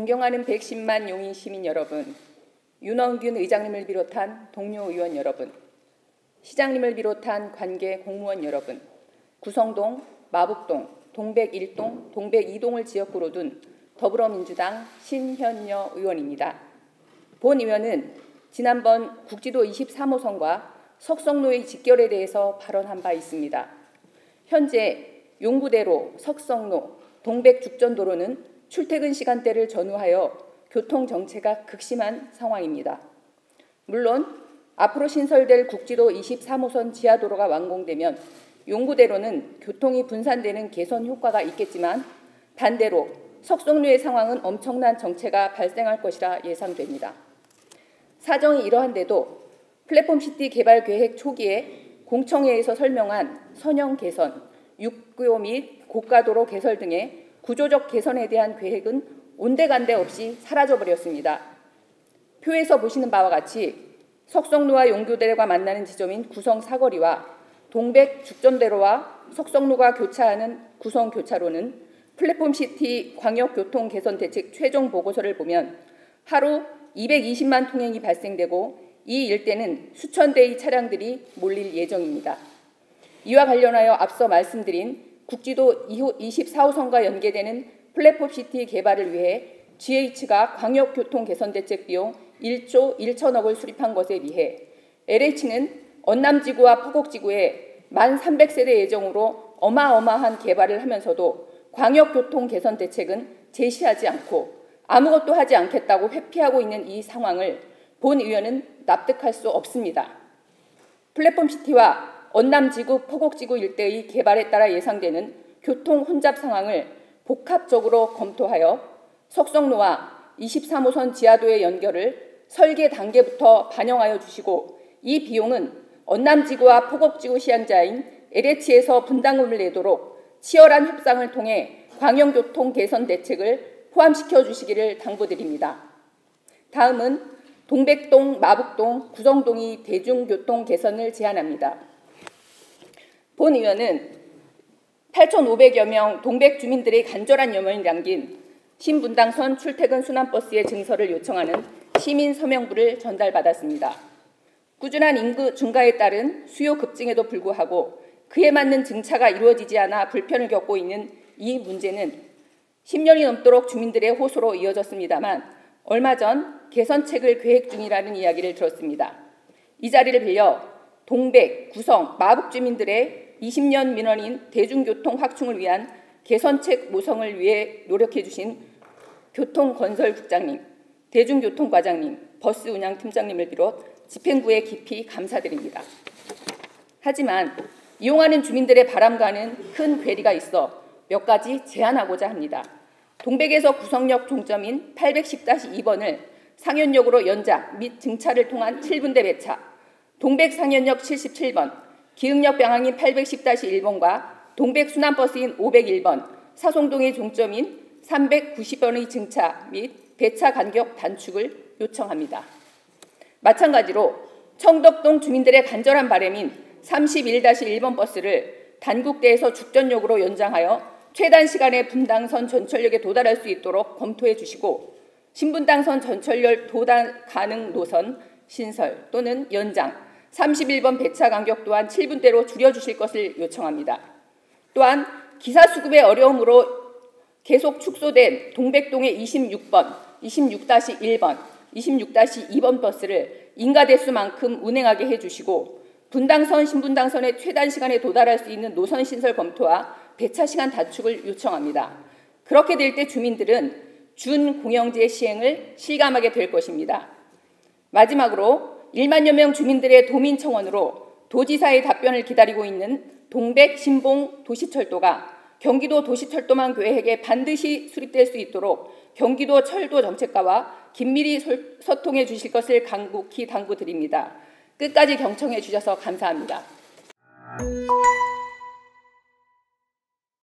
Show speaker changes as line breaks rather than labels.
존경하는 110만 용인 시민 여러분, 윤원균 의장님을 비롯한 동료 의원 여러분, 시장님을 비롯한 관계 공무원 여러분, 구성동, 마북동, 동백 1동, 동백 2동을 지역구로 둔 더불어민주당 신현여 의원입니다. 본 의원은 지난번 국지도 23호 선과 석성로의 직결에 대해서 발언한 바 있습니다. 현재 용구대로, 석성로, 동백 죽전도로는 출퇴근 시간대를 전후하여 교통 정체가 극심한 상황입니다. 물론 앞으로 신설될 국지도 23호선 지하도로가 완공되면 용구대로는 교통이 분산되는 개선 효과가 있겠지만 반대로 석송류의 상황은 엄청난 정체가 발생할 것이라 예상됩니다. 사정이 이러한데도 플랫폼시티 개발 계획 초기에 공청회에서 설명한 선형 개선, 육교 및 고가도로 개설 등의 구조적 개선에 대한 계획은 온데간데 없이 사라져버렸습니다. 표에서 보시는 바와 같이 석성로와 용교대로가 만나는 지점인 구성 사거리와 동백 죽전대로와 석성로가 교차하는 구성 교차로는 플랫폼시티 광역교통 개선 대책 최종 보고서를 보면 하루 220만 통행이 발생되고 이 일대는 수천 대의 차량들이 몰릴 예정입니다. 이와 관련하여 앞서 말씀드린 국지도 24호선과 연계되는 플랫폼시티 개발을 위해 GH가 광역교통 개선 대책 비용 1조 1천억을 수립한 것에 비해 LH는 언남지구와 포곡지구에 1,300세대 예정으로 어마어마한 개발을 하면서도 광역교통 개선 대책은 제시하지 않고 아무것도 하지 않겠다고 회피하고 있는 이 상황을 본 의원은 납득할 수 없습니다. 플랫폼시티와 언남지구, 포곡지구 일대의 개발에 따라 예상되는 교통 혼잡 상황을 복합적으로 검토하여 석성로와 23호선 지하도의 연결을 설계 단계부터 반영하여 주시고 이 비용은 언남지구와 포곡지구 시행자인 LH에서 분담금을 내도록 치열한 협상을 통해 광역교통 개선 대책을 포함시켜 주시기를 당부드립니다. 다음은 동백동, 마북동, 구정동이 대중교통 개선을 제안합니다. 본 의원은 8,500여 명 동백 주민들의 간절한 염원이 담긴 신분당선 출퇴근 순환버스의 증설을 요청하는 시민 서명부를 전달받았습니다. 꾸준한 인구 증가에 따른 수요 급증에도 불구하고 그에 맞는 증차가 이루어지지 않아 불편을 겪고 있는 이 문제는 10년이 넘도록 주민들의 호소로 이어졌습니다만 얼마 전 개선책을 계획 중이라는 이야기를 들었습니다. 이 자리를 빌려 동백, 구성, 마북 주민들의 20년 민원인 대중교통 확충을 위한 개선책 모성을 위해 노력해 주신 교통건설국장님, 대중교통과장님, 버스 운양팀장님을 비롯 집행부에 깊이 감사드립니다. 하지만 이용하는 주민들의 바람과는 큰 괴리가 있어 몇 가지 제안하고자 합니다. 동백에서 구성역 종점인 810-2번을 상현역으로 연장 및 증차를 통한 7분대 배차, 동백 상현역 77번, 기흥역 방향인 810-1번과 동백 순환버스인 501번, 사송동의 종점인 390번의 증차 및 배차 간격 단축을 요청합니다. 마찬가지로 청덕동 주민들의 간절한 바램인 31-1번 버스를 단국대에서 죽전역으로 연장하여 최단 시간에 분당선 전철역에 도달할 수 있도록 검토해 주시고 신분당선 전철역 도달 가능 노선 신설 또는 연장 31번 배차 간격 또한 7분대로 줄여주실 것을 요청합니다. 또한 기사 수급의 어려움으로 계속 축소된 동백동의 26번, 26-1번, 26-2번 버스를 인가 대수만큼 운행하게 해주시고 분당선, 신분당선의 최단 시간에 도달할 수 있는 노선 신설 검토와 배차 시간 단축을 요청합니다. 그렇게 될 때 주민들은 준공영제 시행을 실감하게 될 것입니다. 마지막으로 1만여 명 주민들의 도민 청원으로 도지사의 답변을 기다리고 있는 동백 신봉 도시철도가 경기도 도시철도망 계획에 반드시 수립될 수 있도록 경기도 철도 정책과와 긴밀히 소통해 주실 것을 간곡히 당부드립니다. 끝까지 경청해 주셔서 감사합니다.